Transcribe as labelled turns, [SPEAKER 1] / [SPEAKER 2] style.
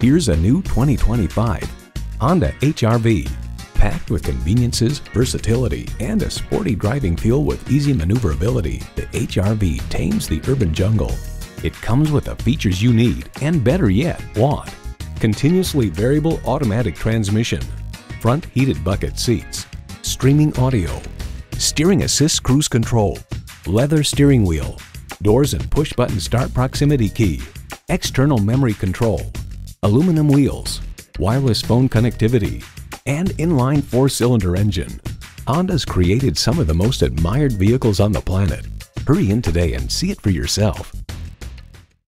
[SPEAKER 1] Here's a new 2025 Honda HRV. Packed with conveniences, versatility, and a sporty driving feel with easy maneuverability, the HRV tames the urban jungle. It comes with the features you need, and better yet, want. Continuously variable automatic transmission, front heated bucket seats, streaming audio, steering assist cruise control, leather steering wheel, doors and push button start proximity key, external memory control, aluminum wheels, wireless phone connectivity, and inline four-cylinder engine. Honda's created some of the most admired vehicles on the planet. Hurry in today and see it for yourself.